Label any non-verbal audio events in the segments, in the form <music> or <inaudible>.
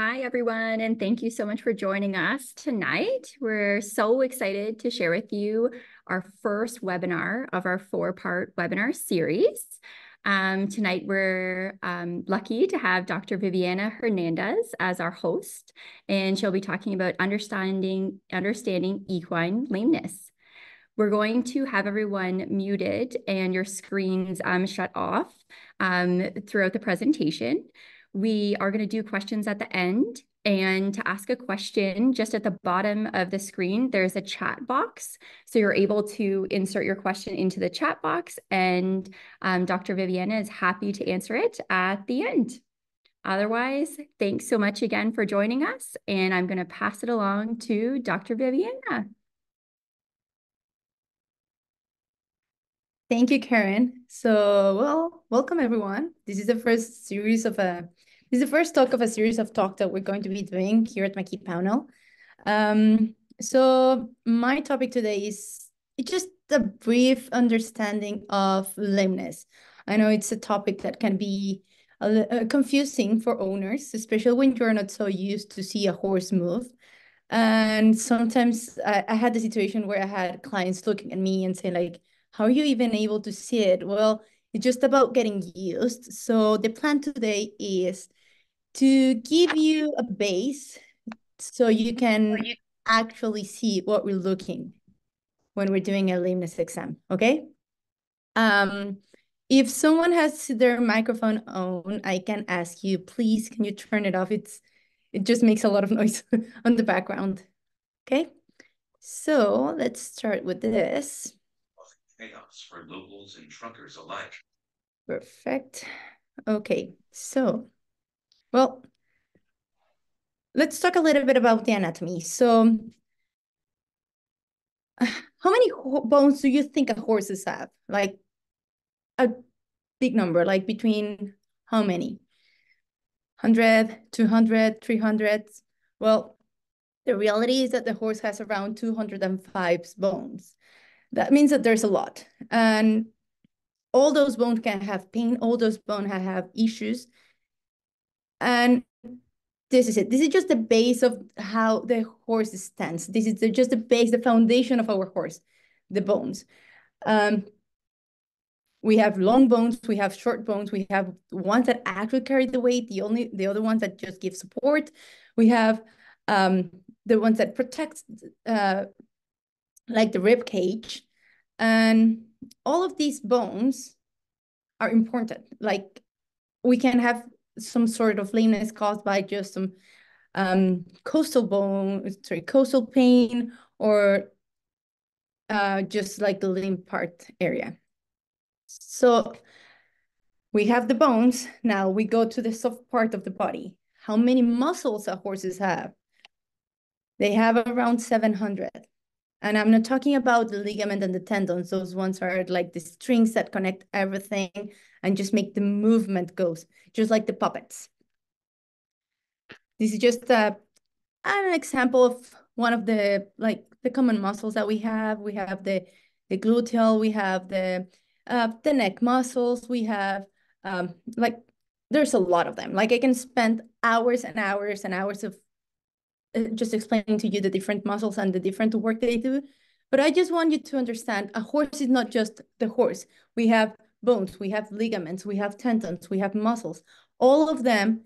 Hi, everyone, and thank you so much for joining us tonight. We're so excited to share with you our first webinar of our four-part webinar series. Um, tonight, we're um, lucky to have Dr. Viviana Hernandez as our host, and she'll be talking about understanding, understanding equine lameness. We're going to have everyone muted and your screens um, shut off um, throughout the presentation. We are going to do questions at the end. And to ask a question, just at the bottom of the screen, there's a chat box. So you're able to insert your question into the chat box, and um, Dr. Viviana is happy to answer it at the end. Otherwise, thanks so much again for joining us, and I'm going to pass it along to Dr. Viviana. Thank you, Karen. So, well, welcome everyone. This is the first series of a this is the first talk of a series of talks that we're going to be doing here at McKee-Pownall. Um, so my topic today is just a brief understanding of lameness. I know it's a topic that can be uh, confusing for owners, especially when you're not so used to see a horse move. And sometimes I, I had the situation where I had clients looking at me and saying like, how are you even able to see it? Well, it's just about getting used. So the plan today is to give you a base so you can actually see what we're looking when we're doing a lameness exam, okay? Um, if someone has their microphone on, I can ask you, please, can you turn it off? It's It just makes a lot of <laughs> noise on the background, okay? So let's start with this. Chaos for locals and truckers alike. Perfect. Okay, so well, let's talk a little bit about the anatomy. So <sighs> how many bones do you think a horses have? Like a big number, like between how many? 100, 200, 300? Well, the reality is that the horse has around 205 bones. That means that there's a lot. And all those bones can have pain, all those bones have issues. And this is it. This is just the base of how the horse stands. This is the, just the base, the foundation of our horse, the bones. Um, we have long bones, we have short bones, we have ones that actually carry the weight, the only the other ones that just give support. We have um, the ones that protect, uh, like the rib cage, and all of these bones are important. Like we can have some sort of lameness caused by just some um, costal bone, sorry, costal pain, or uh, just like the limb part area. So we have the bones. Now we go to the soft part of the body. How many muscles a horses have? They have around 700. And I'm not talking about the ligament and the tendons. Those ones are like the strings that connect everything and just make the movement goes, just like the puppets. This is just a, an example of one of the like the common muscles that we have. We have the, the gluteal, we have the, uh, the neck muscles, we have um, like, there's a lot of them. Like I can spend hours and hours and hours of uh, just explaining to you the different muscles and the different work they do. But I just want you to understand a horse is not just the horse. We have bones, we have ligaments, we have tendons, we have muscles. All of them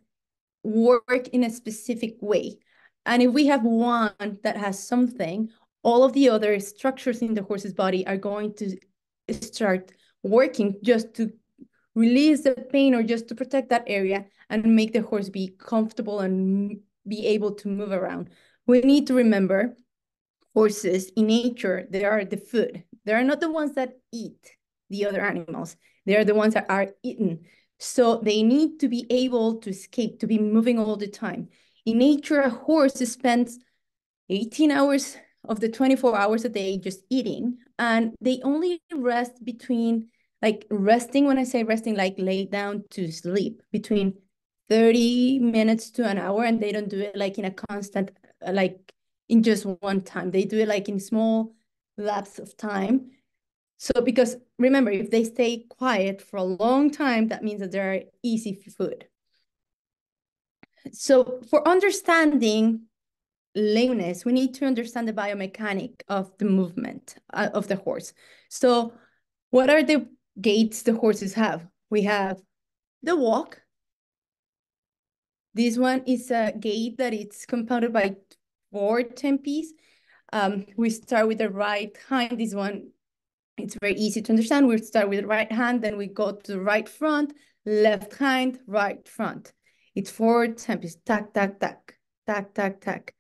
work in a specific way. And if we have one that has something, all of the other structures in the horse's body are going to start working just to release the pain or just to protect that area and make the horse be comfortable and be able to move around. We need to remember horses in nature, they are the food. They are not the ones that eat the other animals. They are the ones that are eaten. So they need to be able to escape, to be moving all the time. In nature, a horse spends 18 hours of the 24 hours a day just eating, and they only rest between, like resting, when I say resting, like lay down to sleep, between 30 minutes to an hour and they don't do it like in a constant like in just one time they do it like in small lapse of time so because remember if they stay quiet for a long time that means that they're easy food So for understanding lameness, we need to understand the biomechanic of the movement uh, of the horse. So what are the gaits the horses have? We have the walk. This one is a gait that it's compounded by four tempies. Um, we start with the right hind. This one, it's very easy to understand. We start with the right hand, then we go to the right front, left hind, right front. It's four tempies, tack, tack, tack, tack, tack, tack.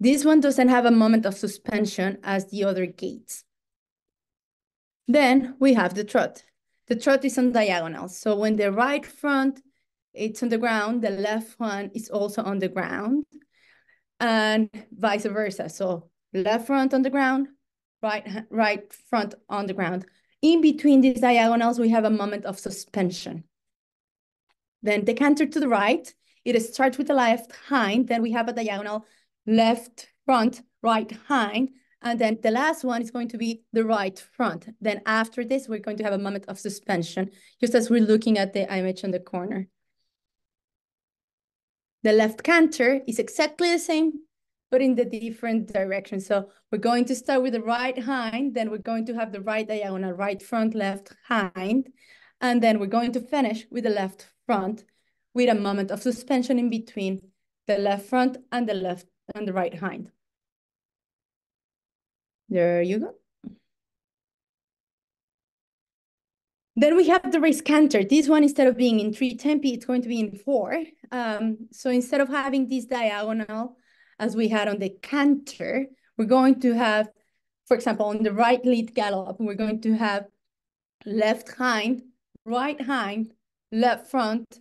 This one doesn't have a moment of suspension as the other gaits. Then we have the trot. The trot is on diagonal. So when the right front it's on the ground, the left one is also on the ground and vice versa. So left front on the ground, right, right front on the ground. In between these diagonals, we have a moment of suspension. Then the canter to the right, it starts with the left hind, then we have a diagonal left front, right hind, and then the last one is going to be the right front. Then after this, we're going to have a moment of suspension, just as we're looking at the image on the corner. The left canter is exactly the same, but in the different direction. So we're going to start with the right hind, then we're going to have the right diagonal, right front, left hind, and then we're going to finish with the left front with a moment of suspension in between the left front and the left and the right hind. There you go. Then we have the race canter. This one, instead of being in three tempi, it's going to be in four. Um, so instead of having this diagonal as we had on the canter, we're going to have, for example, on the right lead gallop, we're going to have left hind, right hind, left front,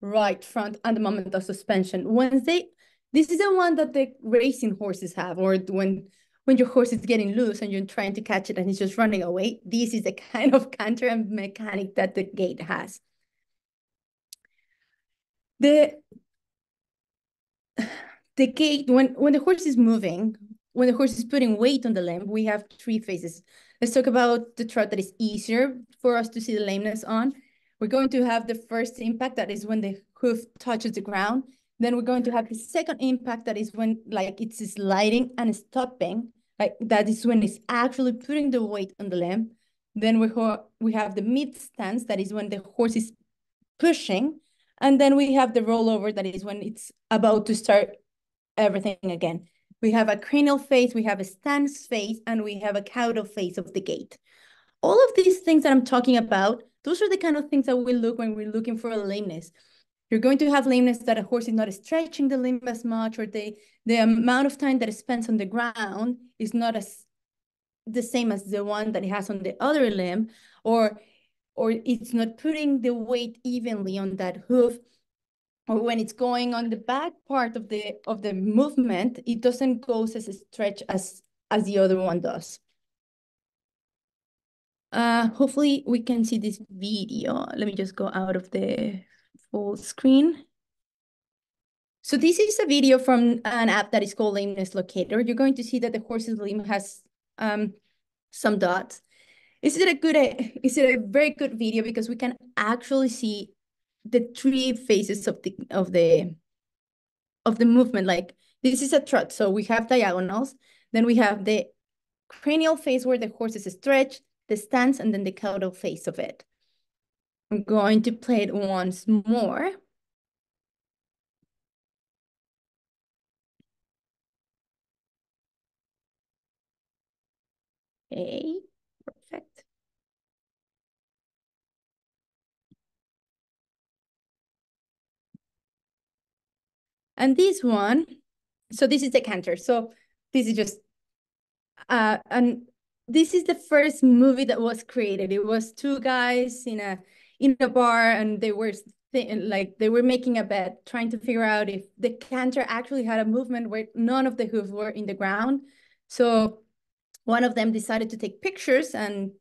right front, and the moment of suspension. When they, this is the one that the racing horses have, or when when your horse is getting loose and you're trying to catch it and it's just running away, this is the <laughs> kind of canter and mechanic that the gait has. The, the gait, when, when the horse is moving, when the horse is putting weight on the limb, we have three phases. Let's talk about the trot that is easier for us to see the lameness on. We're going to have the first impact, that is when the hoof touches the ground. Then we're going to have the second impact, that is when like it's sliding and stopping. Like that is when it's actually putting the weight on the limb. Then we, we have the mid stance, that is when the horse is pushing. And then we have the rollover, that is when it's about to start everything again. We have a cranial phase, we have a stance phase, and we have a caudal phase of the gait. All of these things that I'm talking about, those are the kind of things that we look when we're looking for a lameness. You're going to have lameness that a horse is not stretching the limb as much, or the, the amount of time that it spends on the ground is not as the same as the one that it has on the other limb, or or it's not putting the weight evenly on that hoof, or when it's going on the back part of the of the movement, it doesn't go as a stretch as as the other one does. Uh, hopefully we can see this video. Let me just go out of the full screen. So this is a video from an app that is called Lameness Locator. You're going to see that the horse's limb has um, some dots. Is it a good, is it a very good video because we can actually see the three phases of the, of the, of the movement. Like this is a trot. So we have diagonals, then we have the cranial phase where the horse is stretched, the stance, and then the caudal phase of it. I'm going to play it once more. Okay, perfect. And this one, so this is the canter. So this is just, uh, and this is the first movie that was created. It was two guys in a in a bar and they were like they were making a bet trying to figure out if the canter actually had a movement where none of the hooves were in the ground so one of them decided to take pictures and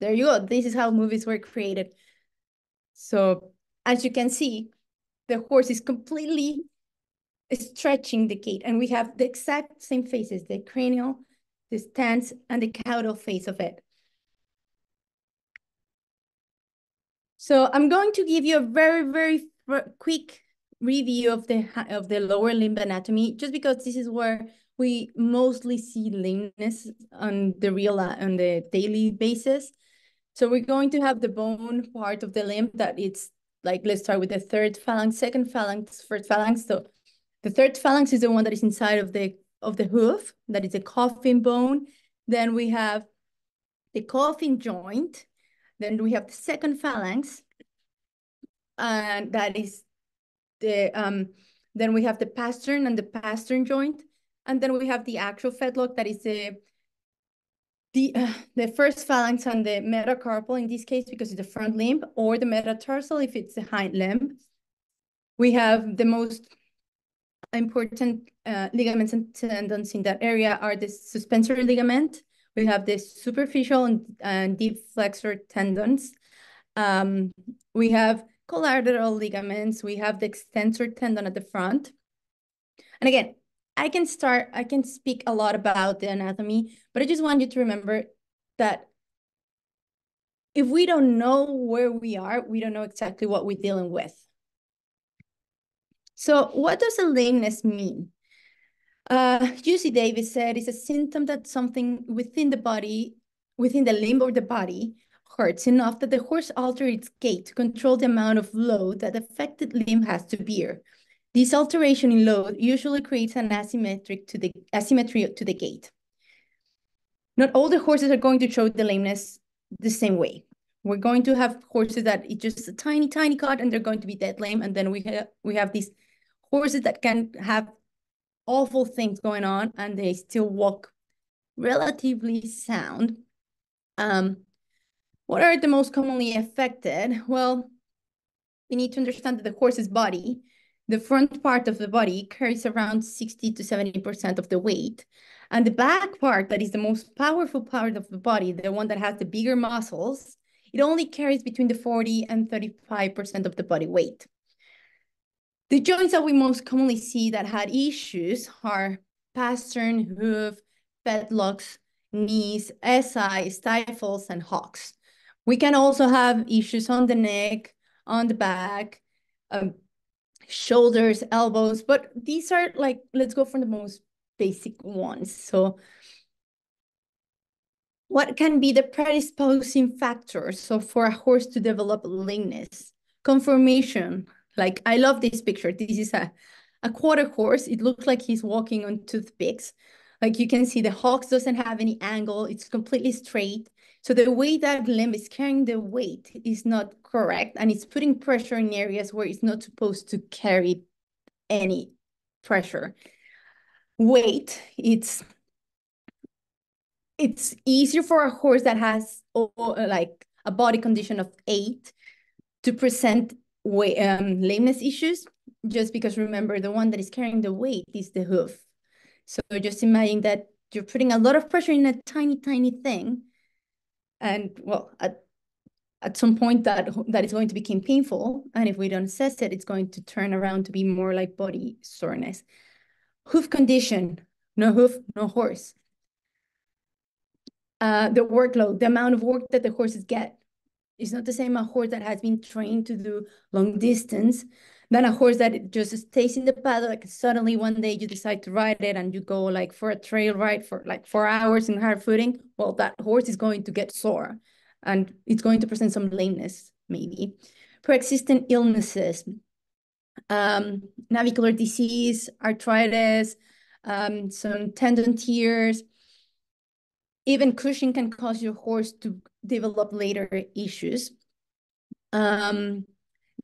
there you go this is how movies were created so as you can see the horse is completely stretching the gait and we have the exact same faces the cranial the stance and the caudal face of it So I'm going to give you a very, very quick review of the of the lower limb anatomy, just because this is where we mostly see lameness on the real on the daily basis. So we're going to have the bone part of the limb that it's like, let's start with the third phalanx, second phalanx, first phalanx. So the third phalanx is the one that is inside of the of the hoof, that is a coffin bone. Then we have the coffin joint. Then we have the second phalanx, and that is the um. Then we have the pastern and the pastern joint, and then we have the actual fetlock that is the the uh, <sighs> the first phalanx and the metacarpal in this case because it's the front limb or the metatarsal if it's the hind limb. We have the most important uh, ligaments and tendons in that area are the suspensory ligament. We have the superficial and, and deep flexor tendons. Um, we have collateral ligaments. We have the extensor tendon at the front. And again, I can start, I can speak a lot about the anatomy, but I just want you to remember that if we don't know where we are, we don't know exactly what we're dealing with. So what does a lameness mean? Uh, UC Davis said it's a symptom that something within the body, within the limb or the body, hurts enough that the horse alters its gait to control the amount of load that affected limb has to bear. This alteration in load usually creates an asymmetric to the asymmetry to the gait. Not all the horses are going to show the lameness the same way. We're going to have horses that it's just a tiny, tiny cut and they're going to be dead lame. And then we have we have these horses that can have awful things going on and they still walk relatively sound. Um, what are the most commonly affected? Well, we need to understand that the horse's body the front part of the body carries around 60 to 70% of the weight. And the back part, that is the most powerful part of the body, the one that has the bigger muscles, it only carries between the 40 and 35% of the body weight. The joints that we most commonly see that had issues are pastern, hoof, fetlocks, knees, SI, stifles, and hocks. We can also have issues on the neck, on the back, um, shoulders, elbows, but these are like, let's go from the most basic ones. So what can be the predisposing factors so for a horse to develop lameness? Conformation, like I love this picture. This is a, a quarter horse. It looks like he's walking on toothpicks. Like you can see the hocks doesn't have any angle. It's completely straight. So the way that limb is carrying the weight is not correct and it's putting pressure in areas where it's not supposed to carry any pressure. Weight, it's it's easier for a horse that has like a body condition of eight to present weight, um, lameness issues, just because remember the one that is carrying the weight is the hoof. So just imagine that you're putting a lot of pressure in a tiny, tiny thing and well at at some point that that is going to become painful and if we don't assess it it's going to turn around to be more like body soreness hoof condition no hoof no horse uh, the workload the amount of work that the horses get is not the same a horse that has been trained to do long distance than a horse that just stays in the paddock. Suddenly one day you decide to ride it and you go like for a trail ride for like four hours in hard footing. Well, that horse is going to get sore and it's going to present some lameness maybe. Pre-existing illnesses, um, navicular disease, arthritis, um, some tendon tears, even Cushing can cause your horse to develop later issues. Um,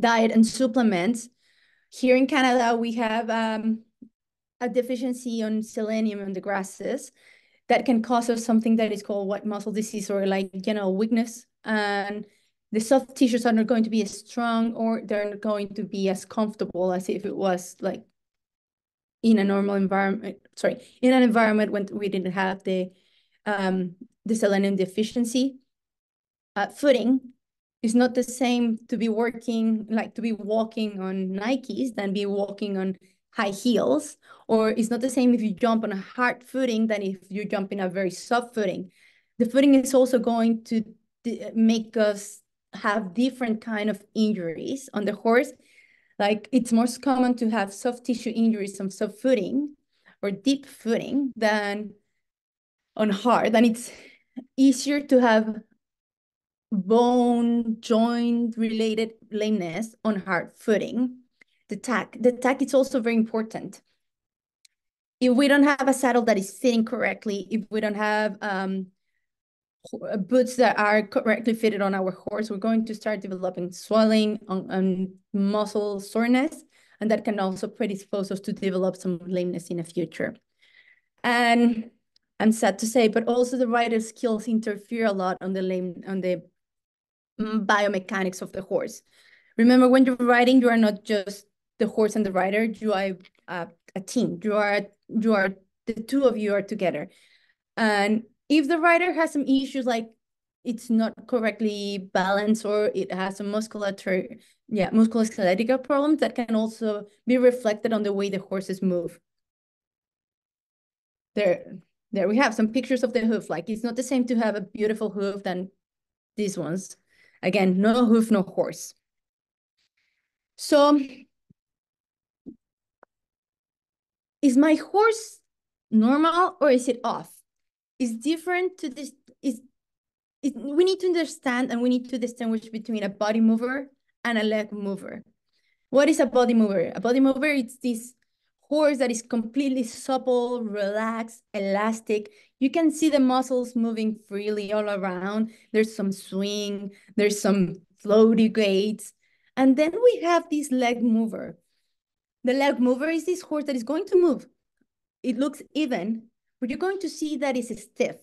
diet and supplements. Here in Canada, we have um, a deficiency on selenium in the grasses that can cause us something that is called white muscle disease or like, know, weakness. And the soft tissues are not going to be as strong or they're not going to be as comfortable as if it was like in a normal environment, sorry, in an environment when we didn't have the um, the selenium deficiency. Uh, footing is not the same to be working, like to be walking on Nikes than be walking on high heels, or it's not the same if you jump on a hard footing than if you jump in a very soft footing. The footing is also going to make us have different kind of injuries on the horse. Like it's most common to have soft tissue injuries on soft footing or deep footing than on hard. And it's easier to have bone joint related lameness on hard footing. The tack, the tack is also very important. If we don't have a saddle that is fitting correctly, if we don't have um, boots that are correctly fitted on our horse, we're going to start developing swelling and muscle soreness, and that can also predispose us to develop some lameness in the future. And I'm sad to say, but also the rider skills interfere a lot on the lame on the mm, biomechanics of the horse. Remember, when you're riding, you are not just the horse and the rider. You are a, a team. You are you are the two of you are together, and if the rider has some issues like it's not correctly balanced or it has some musculature, yeah, musculoskeletal problems that can also be reflected on the way the horses move. There, there we have some pictures of the hoof. Like it's not the same to have a beautiful hoof than these ones. Again, no hoof, no horse. So is my horse normal or is it off? Is different to this is it, we need to understand and we need to distinguish between a body mover and a leg mover. What is a body mover? A body mover it's this horse that is completely supple, relaxed, elastic. You can see the muscles moving freely all around. There's some swing, there's some floaty gaits. And then we have this leg mover. The leg mover is this horse that is going to move. It looks even, but you're going to see that it's stiff,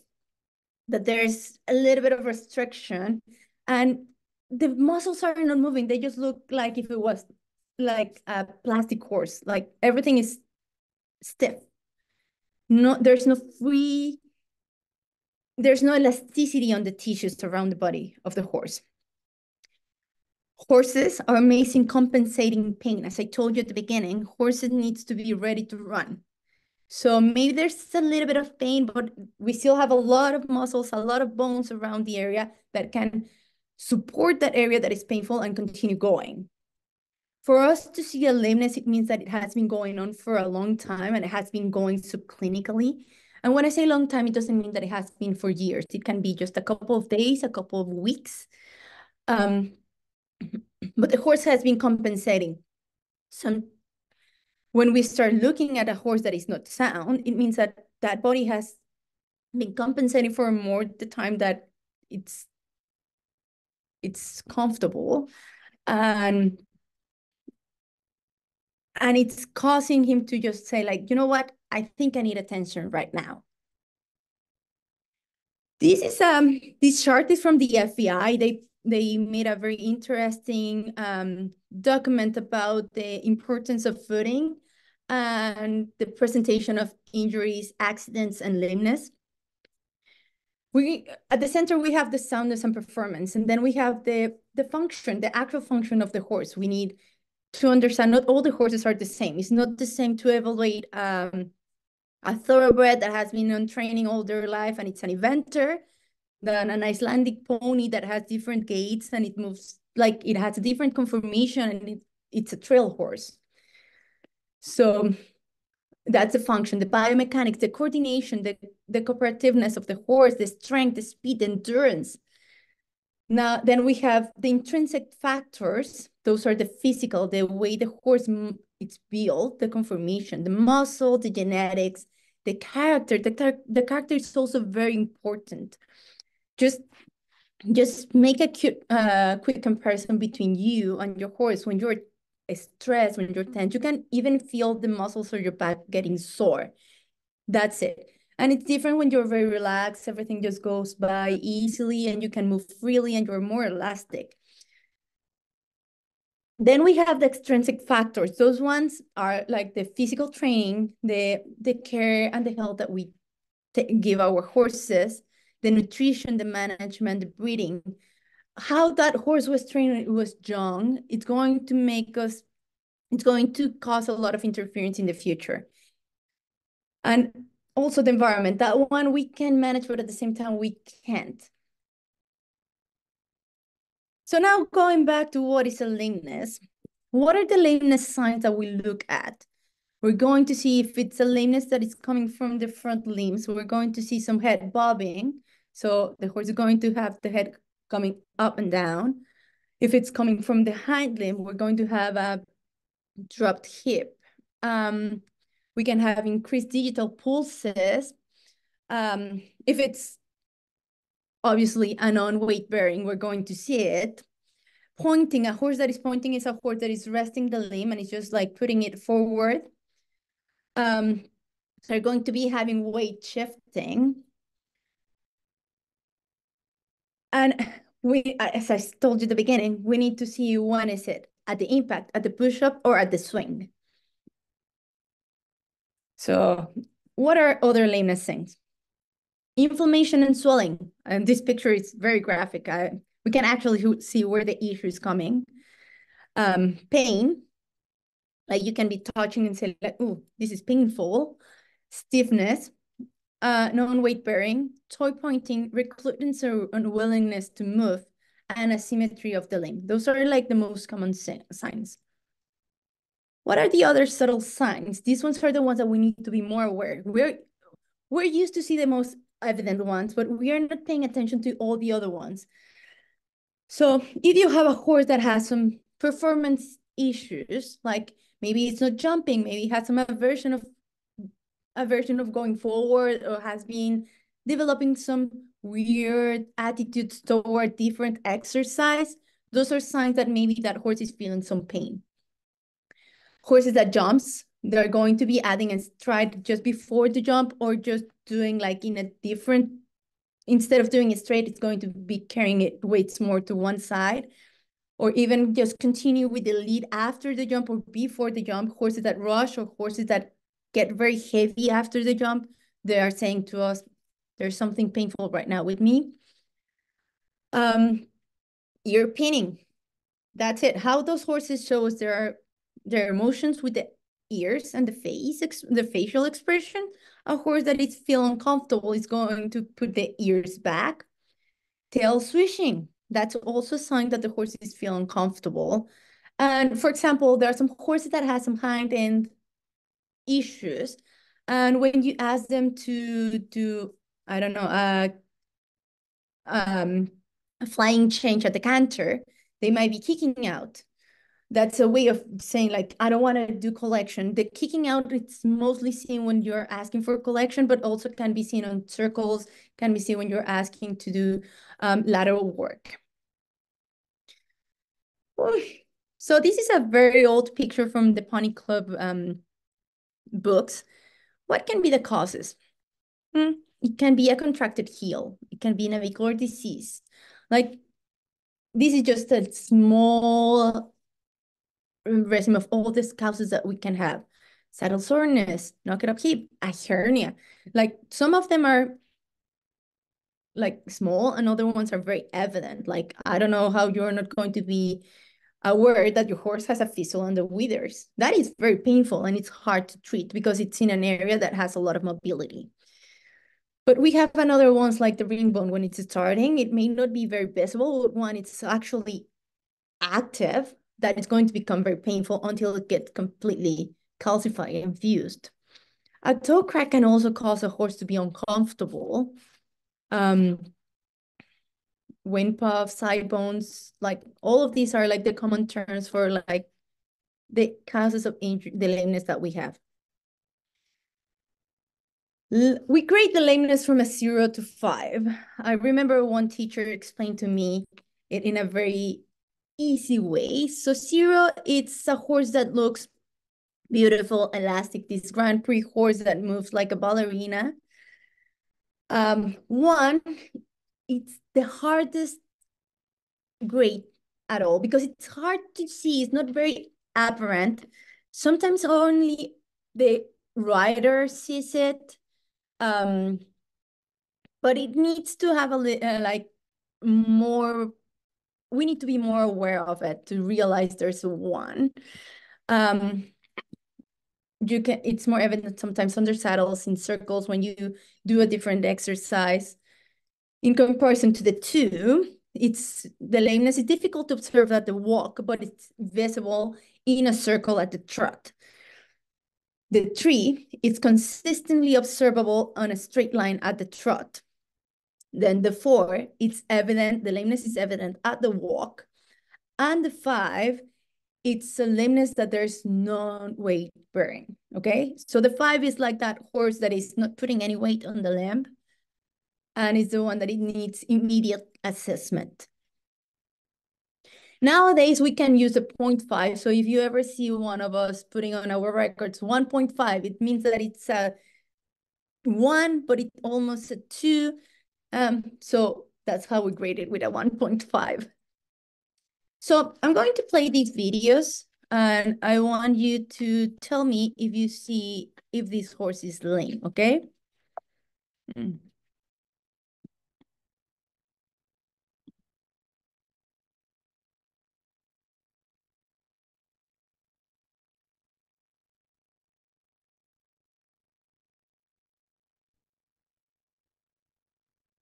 that there's a little bit of restriction. And the muscles are not moving. They just look like if it was like a plastic horse. Like everything is stiff. No, there's no free, there's no elasticity on the tissues around the body of the horse. Horses are amazing compensating pain. As I told you at the beginning, horses needs to be ready to run. So maybe there's a little bit of pain, but we still have a lot of muscles, a lot of bones around the area that can support that area that is painful and continue going. For us to see a lameness, it means that it has been going on for a long time and it has been going subclinically. And when I say long time, it doesn't mean that it has been for years. It can be just a couple of days, a couple of weeks. Um, <clears throat> but the horse has been compensating. So when we start looking at a horse that is not sound, it means that that body has been compensating for more the time that it's it's comfortable. And and it's causing him to just say like, you know what? I think I need attention right now. This is um this chart is from the FEI. They they made a very interesting um, document about the importance of footing and the presentation of injuries, accidents, and lameness. We at the center we have the soundness and performance, and then we have the the function, the actual function of the horse. We need to understand not all the horses are the same. It's not the same to evaluate um, a thoroughbred that has been on training all their life and it's an eventer than an Icelandic pony that has different gaits and it moves like it has a different conformation and it, it's a trail horse. So that's a function, the biomechanics, the coordination, the, the cooperativeness of the horse, the strength, the speed, the endurance. Now, then we have the intrinsic factors those are the physical, the way the horse it's built, the conformation, the muscle, the genetics, the character. The, the character is also very important. Just just make a cute, uh, quick comparison between you and your horse when you're stressed, when you're tense. You can even feel the muscles of your back getting sore. That's it. And it's different when you're very relaxed, everything just goes by easily and you can move freely and you're more elastic. Then we have the extrinsic factors. Those ones are like the physical training, the, the care and the health that we give our horses, the nutrition, the management, the breeding. How that horse was trained when it was young, it's going to make us, it's going to cause a lot of interference in the future. And also the environment, that one we can manage, but at the same time we can't. So now going back to what is a lameness, what are the lameness signs that we look at? We're going to see if it's a lameness that is coming from the front limbs. We're going to see some head bobbing. So the horse is going to have the head coming up and down. If it's coming from the hind limb, we're going to have a dropped hip. Um, we can have increased digital pulses. Um, if it's obviously a non-weight bearing, we're going to see it. Pointing, a horse that is pointing is a horse that is resting the limb and it's just like putting it forward. Um, so they're going to be having weight shifting. And we, as I told you at the beginning, we need to see when is it at the impact, at the push-up or at the swing. So what are other lameness things? Inflammation and swelling. And this picture is very graphic. I, we can actually see where the issue is coming. Um, pain, like you can be touching and say like, oh, this is painful. Stiffness, uh, non-weight bearing, toe pointing, recludence or unwillingness to move, and asymmetry of the limb. Those are like the most common signs. What are the other subtle signs? These ones are the ones that we need to be more aware. We're we're used to see the most evident ones, but we are not paying attention to all the other ones. So if you have a horse that has some performance issues, like maybe it's not jumping, maybe it has some aversion of aversion of going forward or has been developing some weird attitudes toward different exercise, those are signs that maybe that horse is feeling some pain. Horses that jumps, they're going to be adding a stride just before the jump or just doing like in a different, instead of doing it straight, it's going to be carrying it weights more to one side or even just continue with the lead after the jump or before the jump. Horses that rush or horses that get very heavy after the jump, they are saying to us, there's something painful right now with me. Um, ear pinning. That's it. How those horses show us their, their emotions with the ears and the face, the facial expression. A horse that is feeling uncomfortable is going to put the ears back. Tail swishing. That's also a sign that the horse is feeling comfortable. And for example, there are some horses that have some hind end issues. And when you ask them to do I don't know, uh, um, a flying change at the canter, they might be kicking out. That's a way of saying like, I don't want to do collection. The kicking out, it's mostly seen when you're asking for collection, but also can be seen on circles, can be seen when you're asking to do um, lateral work. So this is a very old picture from the Pony Club um, books. What can be the causes? Hmm. It can be a contracted heel. It can be navicular disease. Like this is just a small resume of all these causes that we can have. Saddle soreness, knock it up hip, a hernia. Like some of them are like small and other ones are very evident. Like I don't know how you're not going to be aware that your horse has a fistula on the withers. That is very painful and it's hard to treat because it's in an area that has a lot of mobility. But we have another ones like the ring bone when it's starting. It may not be very visible, but when it's actually active, that is going to become very painful until it gets completely calcified and fused. A toe crack can also cause a horse to be uncomfortable. Um, wind puff, side bones, like all of these are like the common terms for like the causes of injury, the lameness that we have we grade the lameness from a zero to five. I remember one teacher explained to me it in a very easy way. So zero, it's a horse that looks beautiful, elastic, this Grand Prix horse that moves like a ballerina. Um, one, it's the hardest grade at all because it's hard to see. It's not very apparent. Sometimes only the rider sees it um but it needs to have a uh, like more we need to be more aware of it to realize there's one um you can it's more evident sometimes under saddles in circles when you do a different exercise in comparison to the two it's the lameness is difficult to observe at the walk but it's visible in a circle at the trot. The three is consistently observable on a straight line at the trot. Then the four, it's evident, the lameness is evident at the walk. And the five, it's a lameness that there's no weight bearing, okay? So the five is like that horse that is not putting any weight on the limb and it's the one that it needs immediate assessment. Nowadays, we can use a 0.5. So if you ever see one of us putting on our records 1.5, it means that it's a one, but it's almost a two. Um, so that's how we grade it with a 1.5. So I'm going to play these videos and I want you to tell me if you see if this horse is lame, okay? Mm.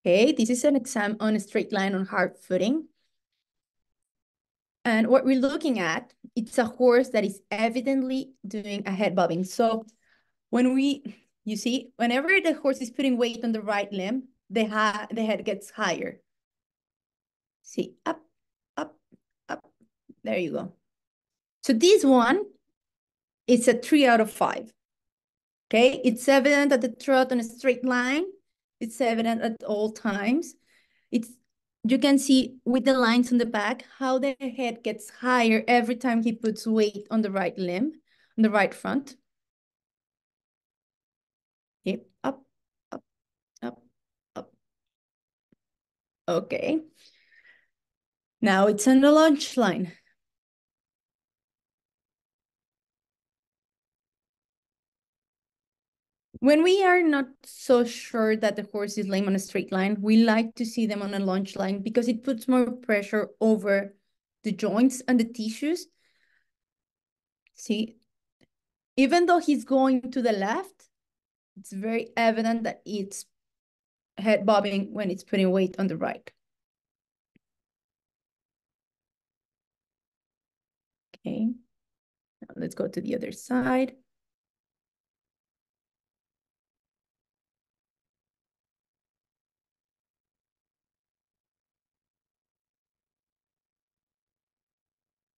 Okay, this is an exam on a straight line on hard footing. And what we're looking at, it's a horse that is evidently doing a head bobbing. So when we, you see, whenever the horse is putting weight on the right limb, the, ha the head gets higher. See, up, up, up. There you go. So this one, it's a three out of five. Okay, it's evident that the trot on a straight line it's evident at all times. It's you can see with the lines on the back how the head gets higher every time he puts weight on the right limb, on the right front. Yep, up, up, up, up. Okay. Now it's on the lunge line. When we are not so sure that the horse is lame on a straight line, we like to see them on a lunge line because it puts more pressure over the joints and the tissues. See, even though he's going to the left, it's very evident that it's head bobbing when it's putting weight on the right. Okay, now let's go to the other side.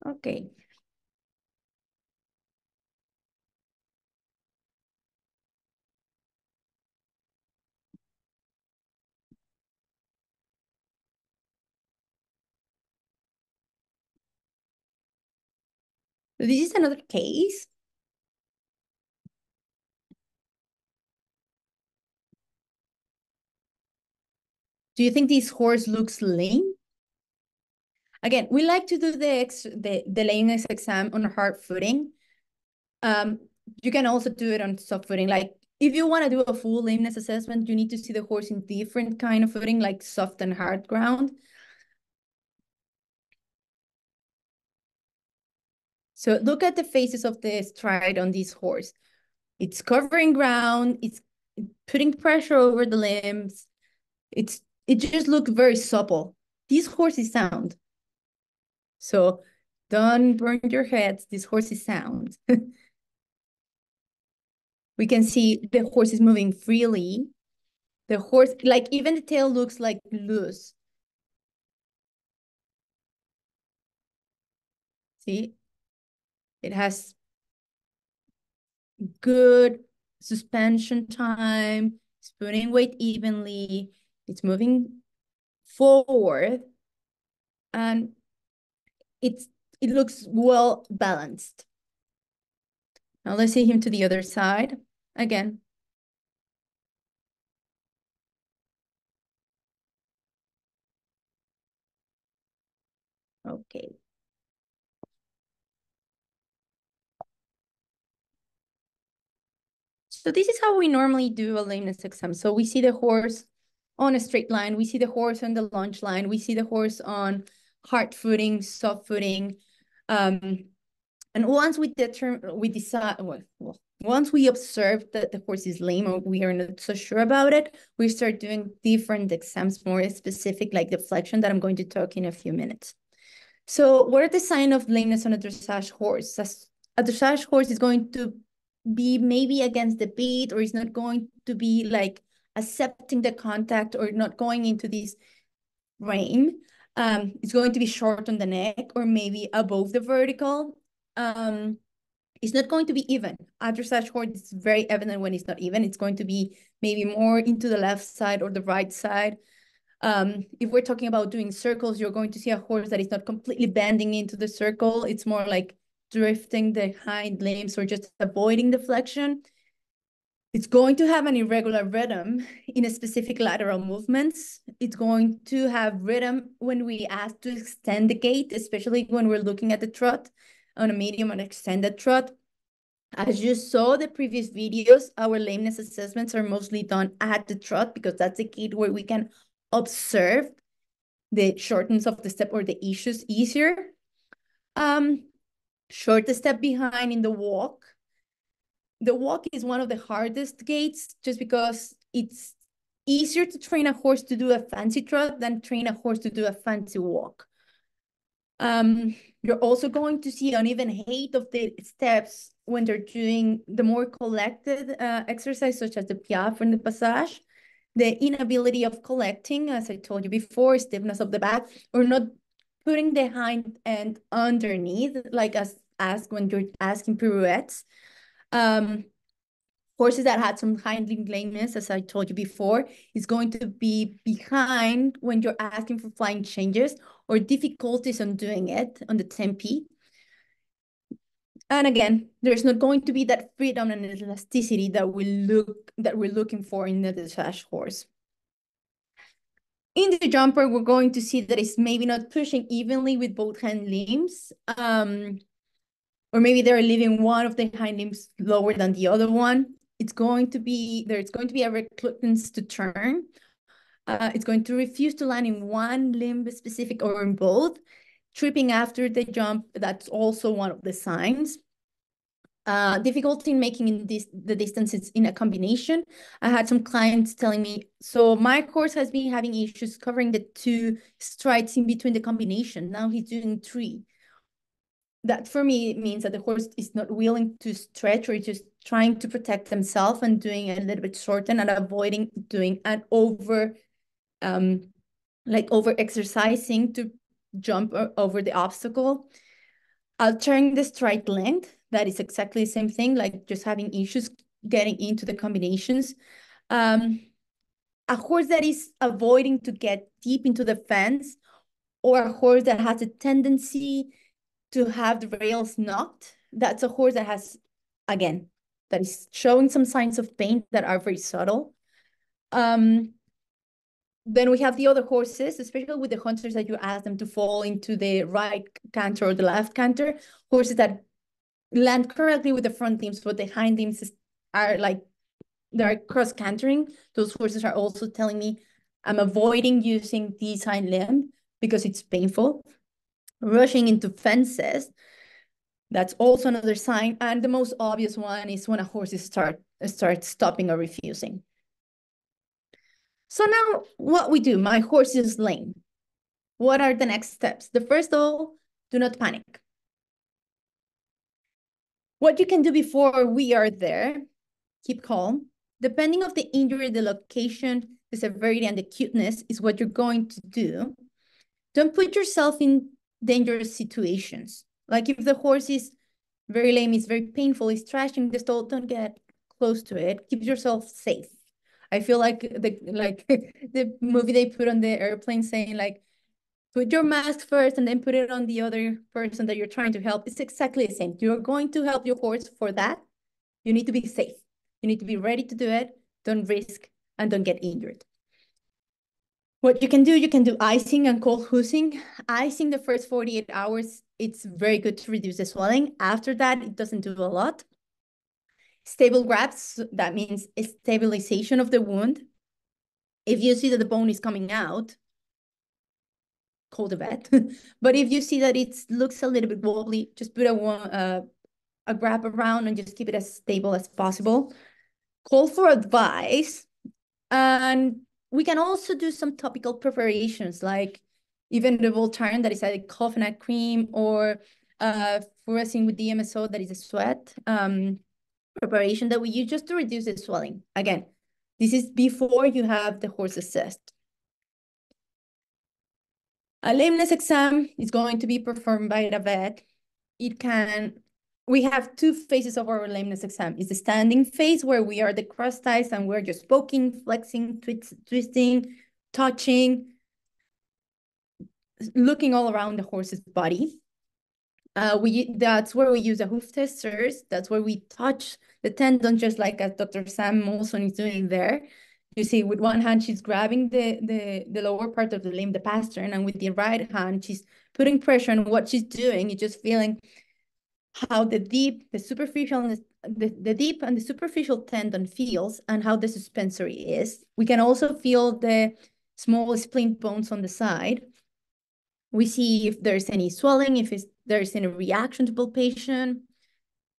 Okay. This is another case. Do you think this horse looks lame? Again, we like to do the, ex the, the lameness exam on a hard footing. Um, you can also do it on soft footing. Like if you want to do a full lameness assessment, you need to see the horse in different kind of footing, like soft and hard ground. So look at the faces of the stride on this horse. It's covering ground, it's putting pressure over the limbs. It's it just looks very supple. This horse is sound. So don't burn your heads. This horse is sound. <laughs> we can see the horse is moving freely. The horse, like even the tail looks like loose. See, it has good suspension time. It's putting weight evenly. It's moving forward. And it's it looks well balanced. Now let's see him to the other side again. Okay. So this is how we normally do a lameness exam. So we see the horse on a straight line. We see the horse on the lunge line. We see the horse on hard footing, soft footing. Um, and once we determine, we decide, well, well, once we observe that the horse is lame or we are not so sure about it, we start doing different exams more specific, like the flexion that I'm going to talk in a few minutes. So what are the sign of lameness on a dressage horse? A dressage horse is going to be maybe against the beat or is not going to be like accepting the contact or not going into this frame. Um, it's going to be short on the neck or maybe above the vertical. Um, it's not going to be even. A dressage horse is very evident when it's not even. It's going to be maybe more into the left side or the right side. Um, if we're talking about doing circles, you're going to see a horse that is not completely bending into the circle. It's more like drifting the hind limbs or just avoiding the flexion. It's going to have an irregular rhythm in a specific lateral movements. It's going to have rhythm when we ask to extend the gait, especially when we're looking at the trot on a medium and extended trot. As you saw the previous videos, our lameness assessments are mostly done at the trot because that's the key where we can observe the shortness of the step or the issues easier. Um, short step behind in the walk. The walk is one of the hardest gaits just because it's easier to train a horse to do a fancy trot than train a horse to do a fancy walk. Um, you're also going to see uneven height of the steps when they're doing the more collected uh, exercise, such as the piaffe and the passage. The inability of collecting, as I told you before, stiffness of the back, or not putting the hind end underneath, like as asked when you're asking pirouettes. Um, horses that had some hind limb lameness, as I told you before, is going to be behind when you're asking for flying changes or difficulties on doing it on the tempi. And again, there's not going to be that freedom and elasticity that we look that we're looking for in the dressage horse. In the jumper, we're going to see that it's maybe not pushing evenly with both hind limbs. Um, or maybe they're leaving one of the hind limbs lower than the other one. It's going to be, there's going to be a reluctance to turn. Uh, it's going to refuse to land in one limb specific or in both. Tripping after the jump, that's also one of the signs. Uh, difficulty in making in this, the distances in a combination. I had some clients telling me, so my course has been having issues covering the two strides in between the combination. Now he's doing three that for me means that the horse is not willing to stretch or just trying to protect themselves and doing a little bit shorten and avoiding doing an over um like over exercising to jump over the obstacle. Altering the stride length that is exactly the same thing like just having issues getting into the combinations. Um a horse that is avoiding to get deep into the fence or a horse that has a tendency to have the rails knocked. That's a horse that has, again, that is showing some signs of pain that are very subtle. Um, then we have the other horses, especially with the hunters that you ask them to fall into the right canter or the left canter, horses that land correctly with the front limbs, but the hind limbs are like, they're cross cantering. Those horses are also telling me I'm avoiding using these hind limb because it's painful rushing into fences. That's also another sign. And the most obvious one is when a horse start, start stopping or refusing. So now what we do, my horse is lame. What are the next steps? The first of all, do not panic. What you can do before we are there, keep calm. Depending of the injury, the location, the severity, and the cuteness is what you're going to do. Don't put yourself in dangerous situations. Like if the horse is very lame, it's very painful, it's trashing the stall, don't get close to it. Keep yourself safe. I feel like the like <laughs> the movie they put on the airplane saying like put your mask first and then put it on the other person that you're trying to help. It's exactly the same. You're going to help your horse for that. You need to be safe. You need to be ready to do it. Don't risk and don't get injured. What you can do, you can do icing and cold housing. Icing the first 48 hours, it's very good to reduce the swelling. After that, it doesn't do a lot. Stable grafts, that means stabilization of the wound. If you see that the bone is coming out, call the vet. but if you see that it looks a little bit wobbly, just put a, uh, a grab around and just keep it as stable as possible. Call for advice and we can also do some topical preparations like even the Voltaren that is a diclofenac cream or uh, Furacin with DMSO that is a sweat um, preparation that we use just to reduce the swelling. Again, this is before you have the horse assessed. A lameness exam is going to be performed by the vet. It can, we have two phases of our lameness exam. It's the standing phase where we are the cross ties and we're just poking, flexing, twist, twisting, touching, looking all around the horse's body. Uh, we that's where we use the hoof testers. That's where we touch the tendon, just like as Dr. Sam Molson is doing there. You see, with one hand, she's grabbing the, the, the lower part of the limb, the pastern, and with the right hand, she's putting pressure on what she's doing. You're just feeling how the deep, the superficial, the, the, deep and the superficial tendon feels and how the suspensory is. We can also feel the small splint bones on the side. We see if there's any swelling, if it's there's any reaction to palpation.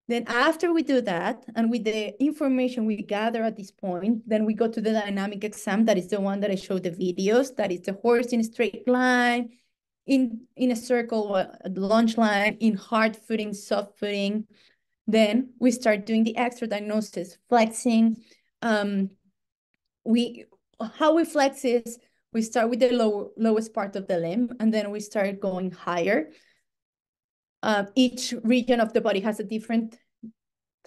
Then after we do that, and with the information we gather at this point, then we go to the dynamic exam. That is the one that I showed the videos. That is the horse in a straight line, in, in a circle, a lunge line, in hard footing, soft footing. Then we start doing the extra diagnosis, flexing. Um, we How we flex is we start with the low, lowest part of the limb, and then we start going higher. Uh, each region of the body has a different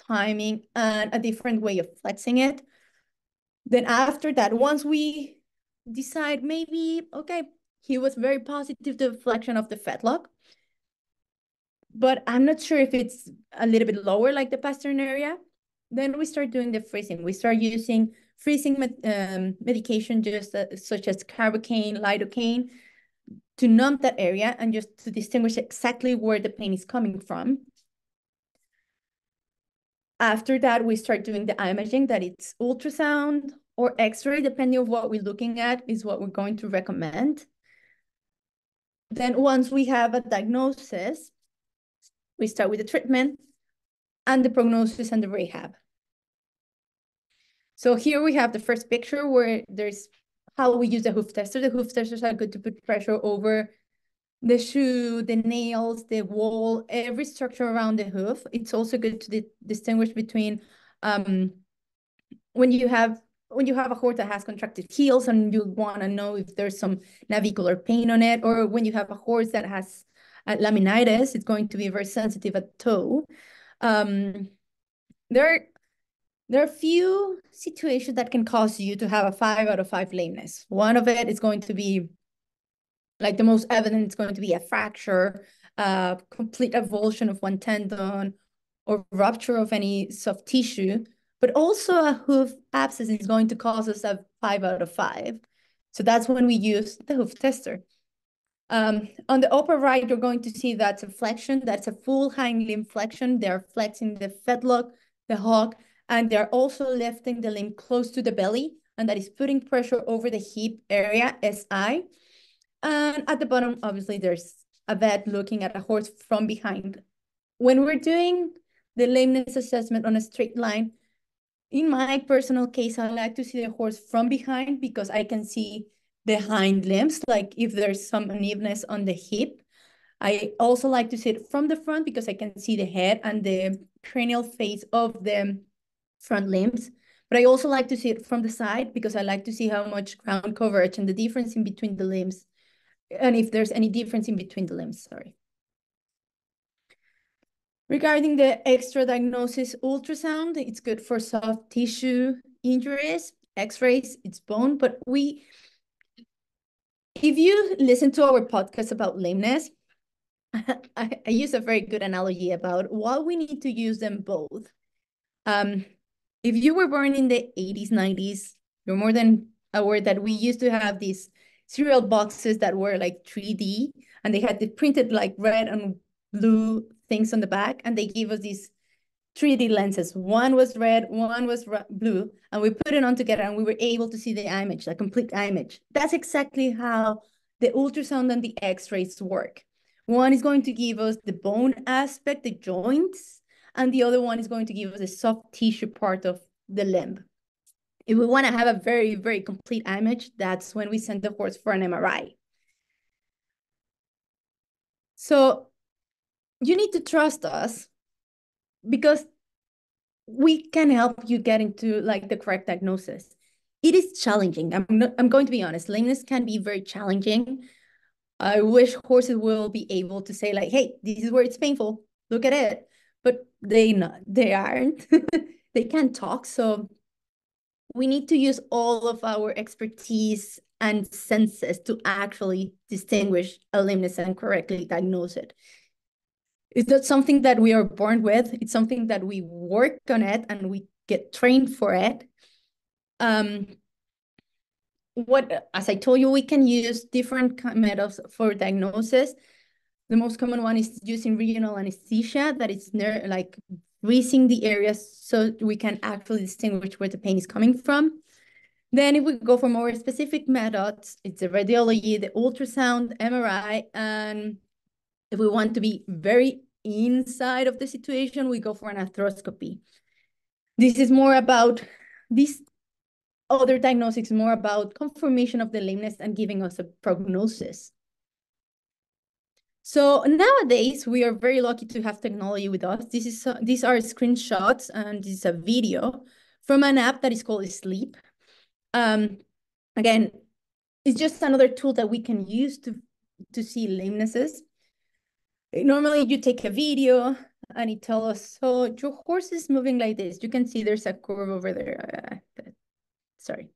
timing and a different way of flexing it. Then after that, once we decide maybe, okay, he was very positive to the flexion of the fetlock, but I'm not sure if it's a little bit lower like the pastern area, then we start doing the freezing. We start using freezing med um, medication just uh, such as carbocaine, lidocaine, to numb that area and just to distinguish exactly where the pain is coming from. After that, we start doing the imaging that it's ultrasound or x-ray, depending on what we're looking at is what we're going to recommend. Then once we have a diagnosis, we start with the treatment and the prognosis and the rehab. So here we have the first picture where there's how we use the hoof tester. The hoof testers are good to put pressure over the shoe, the nails, the wall, every structure around the hoof. It's also good to di distinguish between um, when you have when you have a horse that has contracted heels and you want to know if there's some navicular pain on it, or when you have a horse that has uh, laminitis, it's going to be very sensitive at toe. Um, there there are a few situations that can cause you to have a five out of five lameness. One of it is going to be like the most evident is going to be a fracture, a complete avulsion of one tendon, or rupture of any soft tissue. But also a hoof abscess is going to cause us a five out of five. So that's when we use the hoof tester. Um, on the upper right, you're going to see that's a flexion. That's a full hind limb flexion. They're flexing the fetlock, the hock, and they're also lifting the limb close to the belly, and that is putting pressure over the hip area, SI. And at the bottom, obviously, there's a vet looking at a horse from behind. When we're doing the lameness assessment on a straight line, in my personal case, I like to see the horse from behind because I can see the hind limbs, like if there's some unevenness on the hip. I also like to see it from the front because I can see the head and the cranial face of the front limbs. But I also like to see it from the side because I like to see how much ground coverage and the difference in between the limbs and if there's any difference in between the limbs, sorry. Regarding the extra diagnosis ultrasound, it's good for soft tissue injuries, x-rays, it's bone, but we, if you listen to our podcast about lameness, <laughs> I, I use a very good analogy about why we need to use them both. Um, if you were born in the 80s, 90s, you're more than aware that we used to have these cereal boxes that were like 3D and they had the printed like red and blue things on the back and they gave us these 3D lenses. One was red, one was blue, and we put it on together and we were able to see the image, the complete image. That's exactly how the ultrasound and the x-rays work. One is going to give us the bone aspect, the joints, and the other one is going to give us a soft tissue part of the limb. If we want to have a very, very complete image, that's when we send the horse for an MRI. So you need to trust us because we can help you get into like the correct diagnosis. It is challenging. I'm not, I'm going to be honest. Lameness can be very challenging. I wish horses will be able to say like, "Hey, this is where it's painful. Look at it," but they not. They aren't. <laughs> they can't talk. So we need to use all of our expertise and senses to actually distinguish a lameness and correctly diagnose it. It's not something that we are born with. It's something that we work on it and we get trained for it. Um, what, as I told you, we can use different methods for diagnosis. The most common one is using regional anesthesia, that is like freezing the areas so we can actually distinguish where the pain is coming from. Then if we go for more specific methods, it's the radiology, the ultrasound, MRI, and if we want to be very inside of the situation, we go for an arthroscopy. This is more about, this other diagnostics more about confirmation of the lameness and giving us a prognosis. So nowadays, we are very lucky to have technology with us. This is uh, These are screenshots and this is a video from an app that is called Sleip. Um, again, it's just another tool that we can use to, to see lamenesses. Normally you take a video and it tells us, so your horse is moving like this. You can see there's a curve over there. Uh, sorry.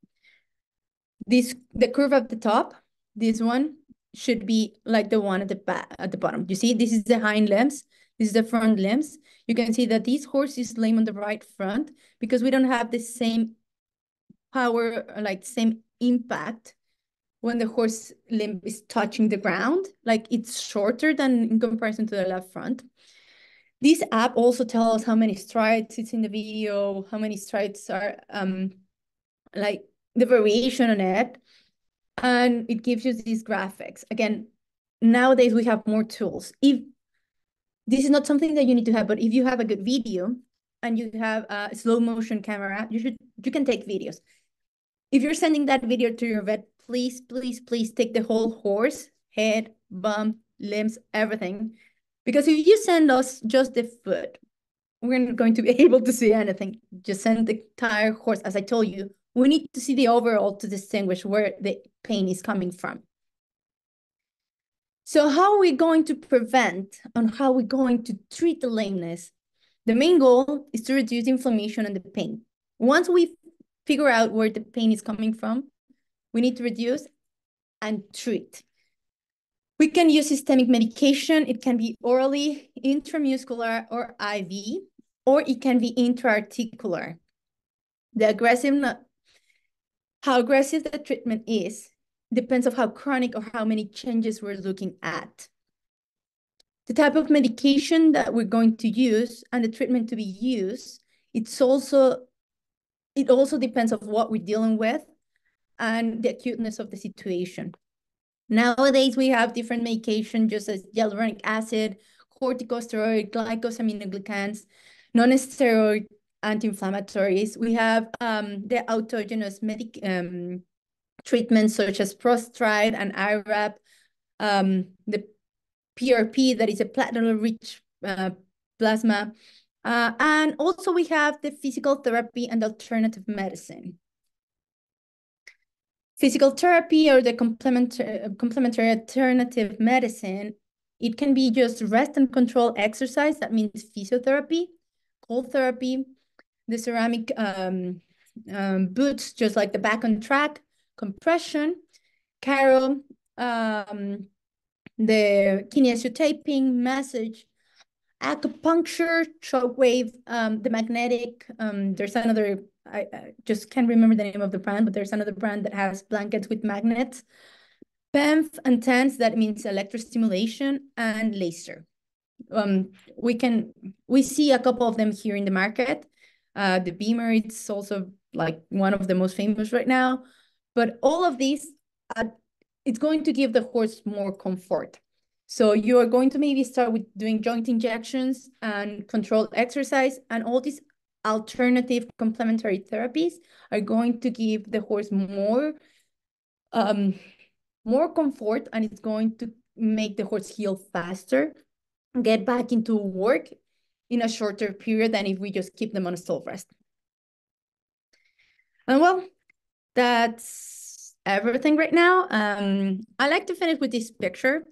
This The curve at the top, this one, should be like the one at the back at the bottom. You see, this is the hind limbs. This is the front limbs. You can see that this horse is lame on the right front because we don't have the same power, like same impact when the horse limb is touching the ground. Like it's shorter than in comparison to the left front. This app also tells how many strides it's in the video, how many strides are um like the variation on it and it gives you these graphics. Again, nowadays we have more tools. If this is not something that you need to have, but if you have a good video and you have a slow motion camera, you should you can take videos. If you're sending that video to your vet, please, please, please take the whole horse, head, bum, limbs, everything. Because if you send us just the foot, we're not going to be <laughs> able to see anything. Just send the entire horse, as I told you, we need to see the overall to distinguish where the pain is coming from. So how are we going to prevent and how are we going to treat the lameness? The main goal is to reduce inflammation and the pain. Once we figure out where the pain is coming from, we need to reduce and treat. We can use systemic medication. It can be orally, intramuscular, or IV, or it can be intraarticular. The aggressive how aggressive the treatment is depends on how chronic or how many changes we're looking at. The type of medication that we're going to use and the treatment to be used, it's also, it also depends on what we're dealing with and the acuteness of the situation. Nowadays, we have different medication, just as hyaluronic acid, corticosteroid, glycosaminoglycans, non-steroid anti-inflammatories. We have um, the autogenous medic um, treatments such as Prostride and IRAP, um, the PRP that is a platinum-rich uh, plasma, uh, and also we have the physical therapy and alternative medicine. Physical therapy or the complementary, complementary alternative medicine, it can be just rest and control exercise, that means physiotherapy, cold therapy, the ceramic um, um, boots, just like the back on track, compression, Caro, um, the kinesiotaping, massage, acupuncture, shockwave, um, the magnetic. Um, there's another, I, I, just can't remember the name of the brand, but there's another brand that has blankets with magnets. PEMF and TENS, that means electrostimulation and laser. Um, we can, we see a couple of them here in the market. Uh, the Bemer, it's also like one of the most famous right now. But all of these, uh, it's going to give the horse more comfort. So you are going to maybe start with doing joint injections and controlled exercise and all these alternative complementary therapies are going to give the horse more um, more comfort and it's going to make the horse heal faster, get back into work in a shorter period than if we just keep them on a stall rest. And well, that's everything right now. Um, I like to finish with this picture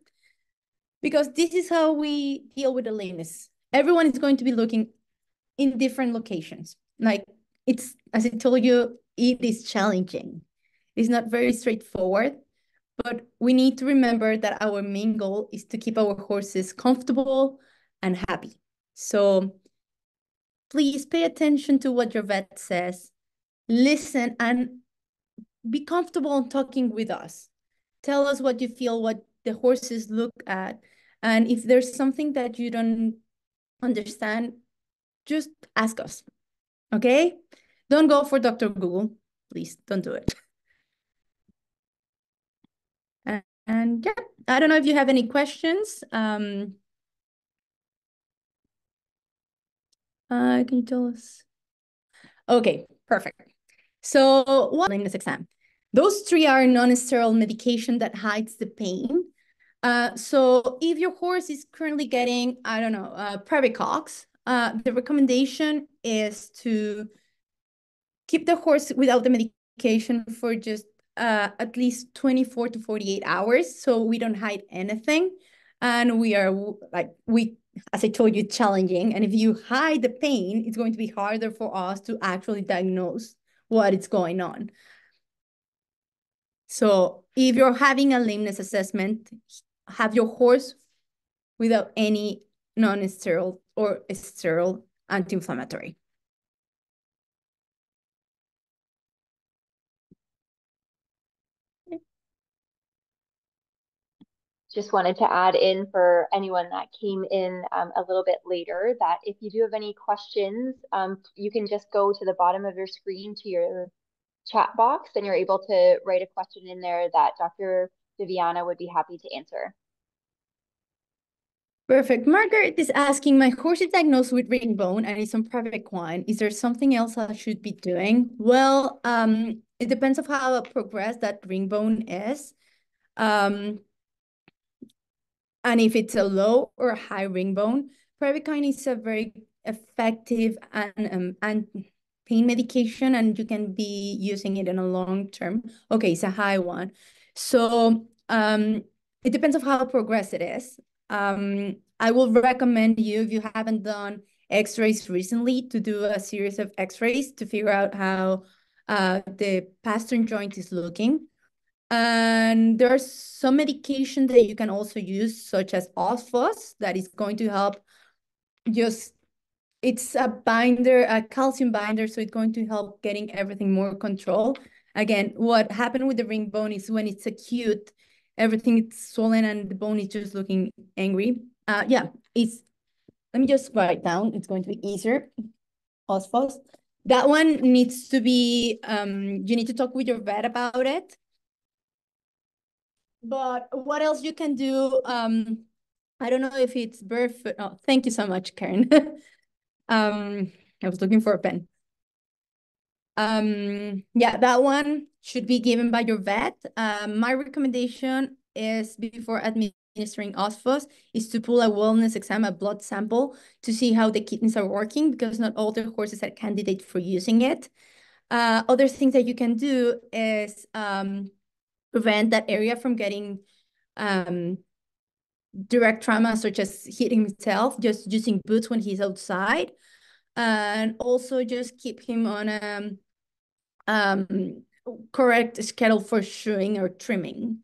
because this is how we deal with the lameness. Everyone is going to be looking in different locations. Like it's, as I told you, it is challenging. It's not very straightforward, but we need to remember that our main goal is to keep our horses comfortable and happy. So please pay attention to what your vet says, listen and be comfortable in talking with us. Tell us what you feel, what the horses look at. And if there's something that you don't understand, just ask us, okay? Don't go for Dr. Google. Please don't do it. And, and yeah, I don't know if you have any questions. Um, uh, can you tell us? Okay, perfect. So what lameness exam? Those three are non-sterile medication that hides the pain. Uh, so if your horse is currently getting, I don't know, uh, Previcox, uh, the recommendation is to keep the horse without the medication for just uh, at least 24 to 48 hours so we don't hide anything. And we are like, we, as I told you, challenging. And if you hide the pain, it's going to be harder for us to actually diagnose what is going on. So if you're having a lameness assessment, have your horse without any non-steroidal or steroidal anti-inflammatory. just wanted to add in for anyone that came in um, a little bit later that if you do have any questions, um, you can just go to the bottom of your screen to your chat box and you're able to write a question in there that Dr. Viviana would be happy to answer. Perfect. Margaret is asking, my horse is diagnosed with ring bone and is on Praviquine. Is there something else I should be doing? Well, um, it depends of how progressed that ring bone is. Um, and if it's a low or a high ring bone, Praviquine is a very effective and, um, and pain medication and you can be using it in a long term. Okay, it's a high one. So um, it depends on how progressed it is. Um, I will recommend you, if you haven't done x-rays recently, to do a series of x-rays to figure out how uh, the pastern joint is looking. And there's some medication that you can also use, such as Osphos, that is going to help just, it's a binder, a calcium binder, so it's going to help getting everything more control. Again, what happened with the ring bone is when it's acute, everything is swollen and the bone is just looking angry. Uh, yeah, it's, let me just write down, it's going to be easier. Osphos. That one needs to be, um, you need to talk with your vet about it but what else you can do? Um, I don't know if it's barefoot. Oh, thank you so much, Karen. <laughs> um, I was looking for a pen. Um, yeah, that one should be given by your vet. Um, my recommendation is before administering Osphos is to pull a wellness exam, a blood sample to see how the kidneys are working because not all the horses are candidate for using it. Uh, other things that you can do is um, prevent that area from getting um, direct trauma, such as hitting himself, just using boots when he's outside. And also just keep him on a um, correct schedule for shoeing or trimming.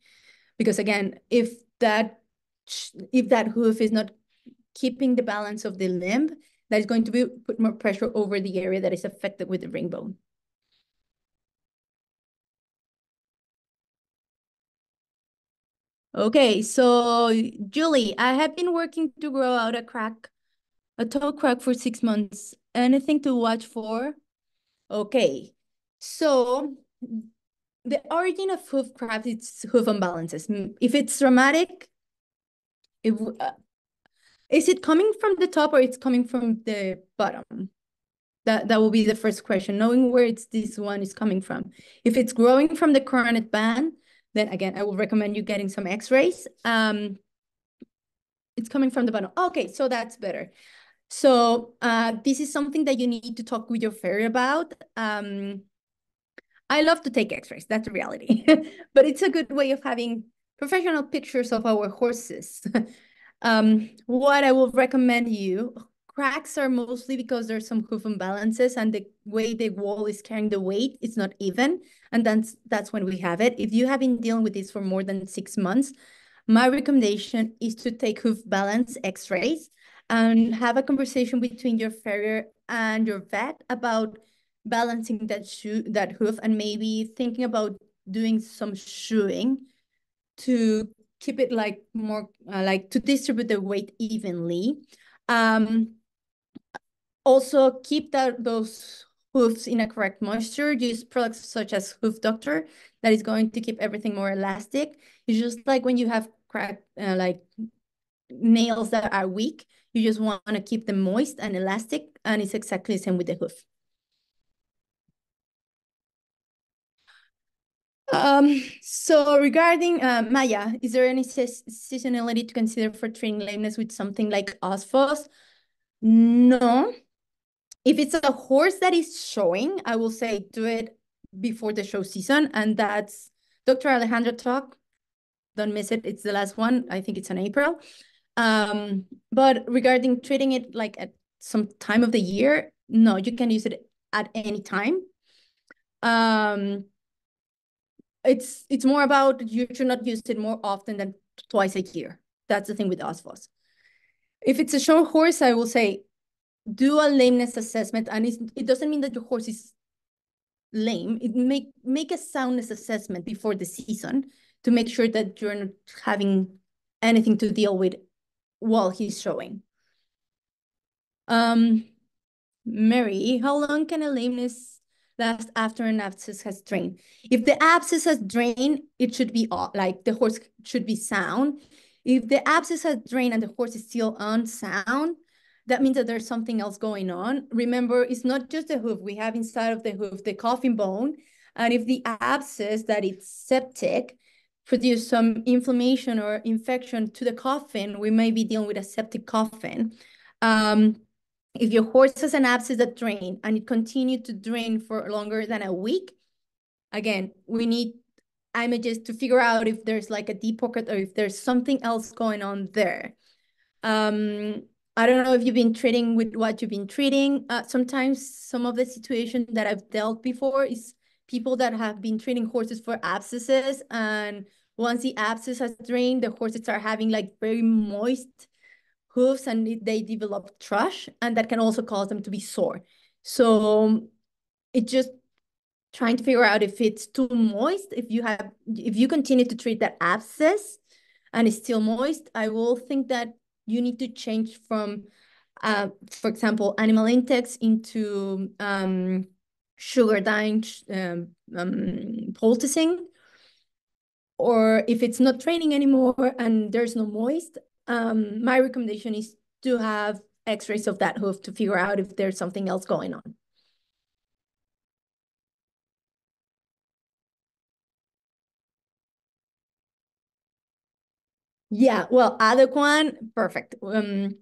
Because again, if that if that hoof is not keeping the balance of the limb, that is going to be put more pressure over the area that is affected with the ring bone. Okay, so Julie, I have been working to grow out a crack, a toe crack for six months. Anything to watch for? Okay, so the origin of hoof cracks is hoof imbalances. If it's traumatic, if, uh, is it coming from the top or it's coming from the bottom? That, that will be the first question, knowing where it's this one is coming from. If it's growing from the coronet band, then again, I will recommend you getting some x-rays. Um, it's coming from the bottom. Okay, so that's better. So uh, this is something that you need to talk with your farrier about. Um, I love to take x-rays, that's the reality. <laughs> but it's a good way of having professional pictures of our horses. <laughs> um, what I will recommend you, cracks are mostly because there's some hoof imbalances and the way the wall is carrying the weight is not even. And that's, that's when we have it. If you have been dealing with this for more than six months, my recommendation is to take hoof balance x-rays and have a conversation between your farrier and your vet about balancing that shoe that hoof and maybe thinking about doing some shoeing to keep it like more uh, like to distribute the weight evenly. Um also keep that those hoofs in a correct moisture. Use products such as hoof doctor that is going to keep everything more elastic. It's just like when you have crack uh, like nails that are weak you just want to keep them moist and elastic and it's exactly the same with the hoof Um, so regarding uh, Maya, is there any seasonality to consider for treating lameness with something like Osphos? No. If it's a horse that is showing, I will say do it before the show season. And that's Dr. Alejandra talk. Don't miss it. It's the last one. I think it's in April. Um, but regarding treating it like at some time of the year, no, you can use it at any time. Um, it's it's more about you should not use it more often than twice a year. That's the thing with Osphos. If it's a short horse, I will say do a lameness assessment, and it doesn't mean that your horse is lame. It make make a soundness assessment before the season to make sure that you're not having anything to deal with while he's showing. Um, Mary, how long can a lameness last after an abscess has drained. If the abscess has drained, it should be like the horse should be sound. If the abscess has drained and the horse is still unsound, that means that there's something else going on. Remember, it's not just the hoof. We have inside of the hoof the coffin bone. And if the abscess that is septic produce some inflammation or infection to the coffin, we may be dealing with a septic coffin. Um, if your horse has an abscess that drain and it continued to drain for longer than a week, again, we need images to figure out if there's like a deep pocket or if there's something else going on there. Um, I don't know if you've been treating with what you've been treating. Uh, sometimes some of the situation that I've dealt before is people that have been treating horses for abscesses and once the abscess has drained, the horses are having like very moist hooves and they develop thrush and that can also cause them to be sore. So it's just trying to figure out if it's too moist, if you have, if you continue to treat that abscess and it's still moist, I will think that you need to change from, uh, for example, Animalintex into um, sugardine um, um, poulticing. Or if it's not training anymore and there's no moist, um, my recommendation is to have x-rays of that hoof to figure out if there's something else going on. Yeah, well, Adequan, perfect. Um,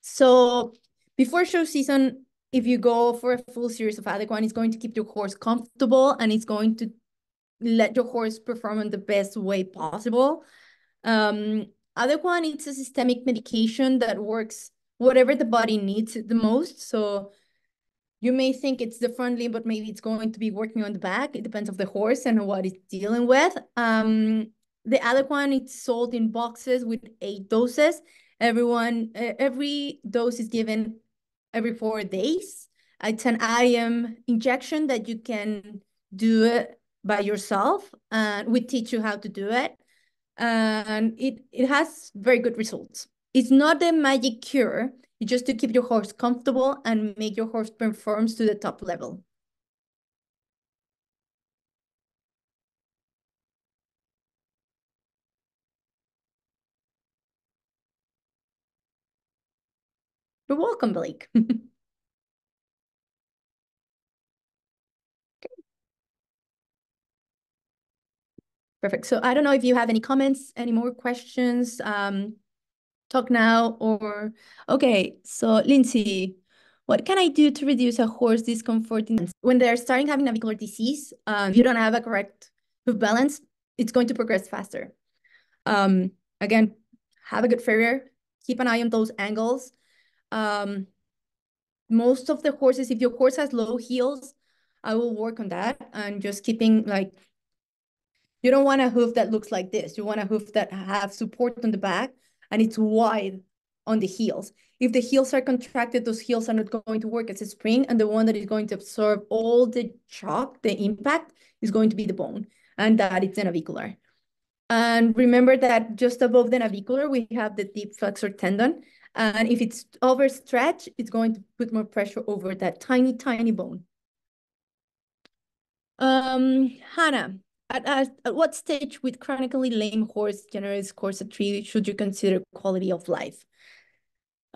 so before show season, if you go for a full series of Adequan, it's going to keep your horse comfortable and it's going to let your horse perform in the best way possible. Um, Adequan, it's a systemic medication that works whatever the body needs the most. So you may think it's the front but maybe it's going to be working on the back. It depends of the horse and what it's dealing with. Um, the one, it's sold in boxes with eight doses. Everyone, uh, every dose is given every four days. It's an IM injection that you can do it by yourself. And we teach you how to do it and it, it has very good results. It's not a magic cure, it's just to keep your horse comfortable and make your horse performs to the top level. You're welcome, Blake. <laughs> Perfect. So I don't know if you have any comments, any more questions. Um, talk now or okay so lindsay what can i do to reduce a horse discomfort when they're starting having navicular disease um, if you don't have a correct hoof balance it's going to progress faster um, again have a good farrier keep an eye on those angles um, most of the horses if your horse has low heels i will work on that and just keeping like you don't want a hoof that looks like this you want a hoof that have support on the back and it's wide on the heels. If the heels are contracted, those heels are not going to work as a spring, and the one that is going to absorb all the shock, the impact, is going to be the bone, and that is the navicular. And remember that just above the navicular, we have the deep flexor tendon. And if it's overstretched, it's going to put more pressure over that tiny, tiny bone. Um, Hannah, at, at, at what stage with chronically lame horse generates course a tree should you consider quality of life?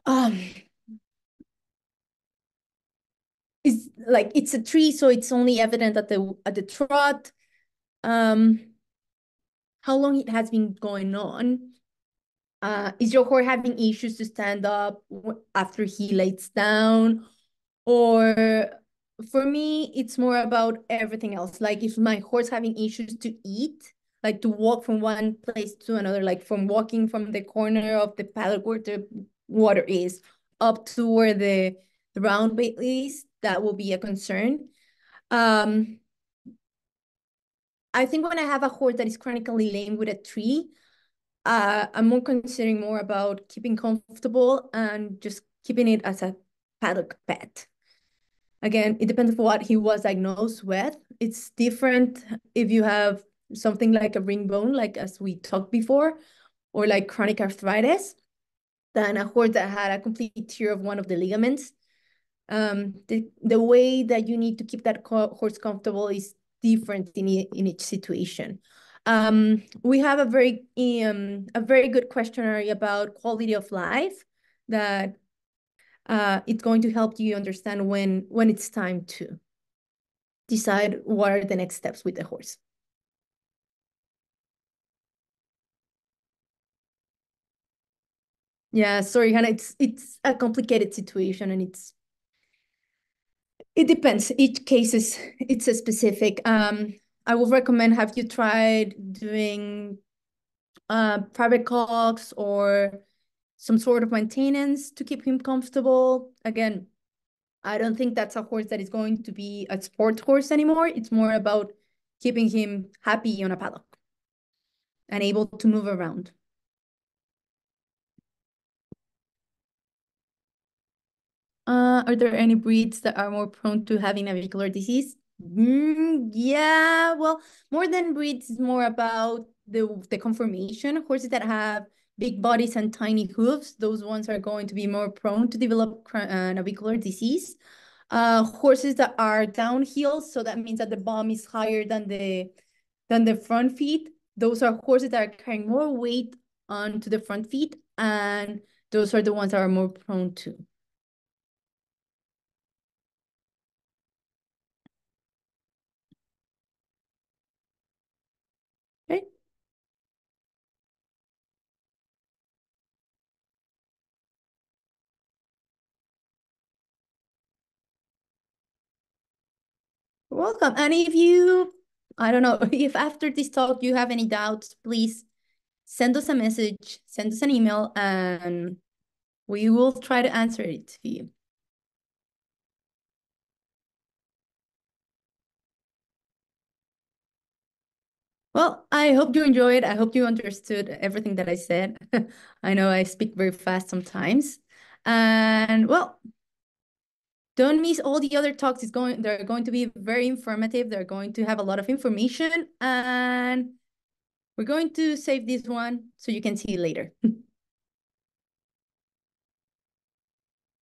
Um, it's like it's a tree, so it's only evident at the at the trot. Um, how long it has been going on? Uh, is your horse having issues to stand up after he lays down, or for me, it's more about everything else. Like if my horse having issues to eat, like to walk from one place to another, like from walking from the corner of the paddock where the water is up to where the, the round bait is, that will be a concern. Um, I think when I have a horse that is chronically lame with a tree, uh, I'm more considering more about keeping comfortable and just keeping it as a paddock pet. Again, it depends on what he was diagnosed with. It's different if you have something like a ring bone, like as we talked before, or like chronic arthritis, than a horse that had a complete tear of one of the ligaments. Um, the, the way that you need to keep that horse comfortable is different in, in each situation. Um, we have a very um, a very good questionnaire about quality of life that uh, it's going to help you understand when when it's time to decide what are the next steps with the horse. Yeah, sorry, Hannah. It's it's a complicated situation, and it's it depends. Each case is it's a specific. Um, I would recommend. Have you tried doing uh Previcox or some sort of maintenance to keep him comfortable. Again, I don't think that's a horse that is going to be a sport horse anymore. It's more about keeping him happy on a paddock and able to move around. Uh, are there any breeds that are more prone to having navicular disease? Mm, yeah, well, more than breeds is more about the the conformation. Horses that have big bodies and tiny hooves, those ones are going to be more prone to develop uh, navicular disease. Uh, horses that are downhill, so that means that the bum is higher than the than the front feet. Those are horses that are carrying more weight onto the front feet, and those are the ones that are more prone to. Welcome. And if you, I don't know, <laughs> if after this talk you have any doubts, please send us a message, send us an email, and we will try to answer it to you. Well, I hope you enjoyed. I hope you understood everything that I said. <laughs> I know I speak very fast sometimes. And well, don't miss all the other talks. It's going, they're going to be very informative. They're going to have a lot of information and we're going to save this one so you can see later. <laughs>